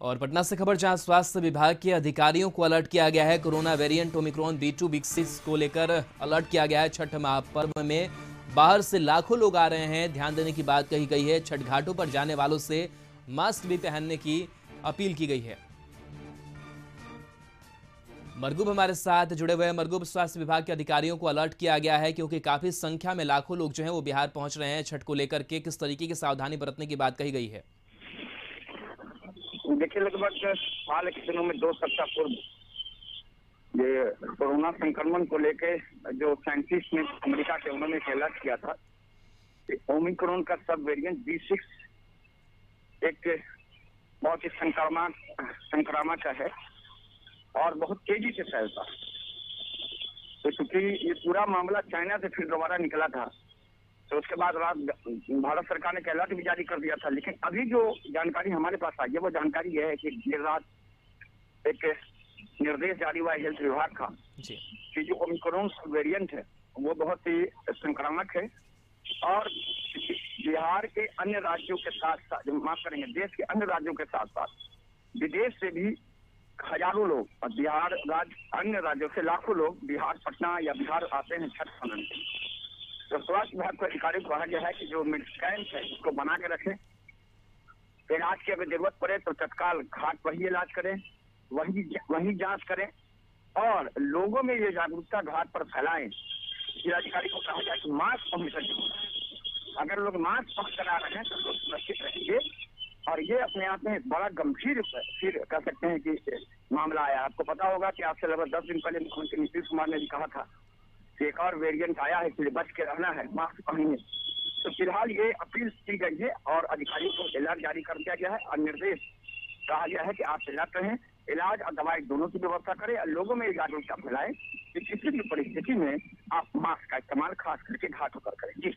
और पटना से खबर, जहाँ स्वास्थ्य विभाग के अधिकारियों को अलर्ट किया गया है, corona variant Omicron B two को लेकर अलर्ट किया गया है। छठ महापर्व में बाहर से लाखों लोग आ रहे हैं। ध्यान देने की बात कही गई है, छठ घाटों पर जाने वालों से मास्क भी पहनने की अपील की गई है। मरगुब हमारे साथ जुड़े हुए हैं। मरगुब, स्वास्थ्य विभाग के अधिकारियों को अलर्ट किया गया है क्योंकि काफ़ी संख्या में लाखों लोग जो हैं वो बिहार पहुँच रहे हैं। छठ को लेकर के किस तरीके की सावधानी बरतने की बात कही गई है? देखिए, लगभग हाल के दिनों में दो सप्ताह पूर्व ये कोरोना संक्रमण को लेके जो साइंटिस्ट ने अमेरिका के उन्होंने अलर्ट किया था ओमिक्रोन का सब वेरिएंट बी सिक्स एक बहुत ही संक्रामक संक्रामक है और बहुत तेज़ी से फैलता तो चूँकि ये पूरा मामला चाइना से फिर दोबारा निकला था तो उसके बाद भारत सरकार ने अलर्ट भी जारी कर दिया था। लेकिन अभी जो जानकारी हमारे पास आई है वो जानकारी यह है कि देर रात एक निर्देश जारी हुआ है हेल्थ विभाग का कि जो ओमिक्रोन वेरिएंट है वो बहुत ही संक्रामक है और बिहार के अन्य राज्यों के साथ साथ माफ़ करेंगे देश के अन्य राज्यों के साथ साथ विदेश से भी हज़ारों लोग और बिहार राज्य अन्य राज्यों से लाखों लोग बिहार पटना या बिहार आते हैं छठ मनाने के लिए तो स्वास्थ्य विभाग को अधिकारी को कहा गया है कि जो कैंप है उसको बना के रखें। इलाज की अगर ज़रूरत पड़े तो तत्काल घाट वही इलाज करें, वही वही जाँच करें और लोगों में ये जागरूकता घाट पर फैलाएँ। जिलाधिकारी को कहा गया कि मास्क हमेशा ज़रूर अगर लोग मास्क पहन करा रहे हैं तो लोग सुरक्षित रहेंगे और ये अपने आप में बड़ा गंभीर फिर कह सकते हैं कि मामला आया। आपको पता होगा कि आपसे लगभग दस दिन पहले मुख्यमंत्री नीतीश कुमार ने भी कहा था एक और वेरिएंट आया है इसलिए बच के रहना है, मास्क पहनिए तो फ़िलहाल ये अपील की गई है और अधिकारियों को अलर्ट जारी कर दिया गया है और निर्देश कहा गया है कि आप अलर्ट रहें। इलाज और दवाई दोनों की व्यवस्था करें और लोगों में जागरूकता फैलाएँ कि किसी भी परिस्थिति में आप मास्क का इस्तेमाल खास करके घाटों पर करें। जी।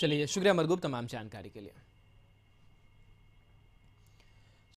चलिए, शुक्रिया मरगूब तमाम जानकारी के लिए।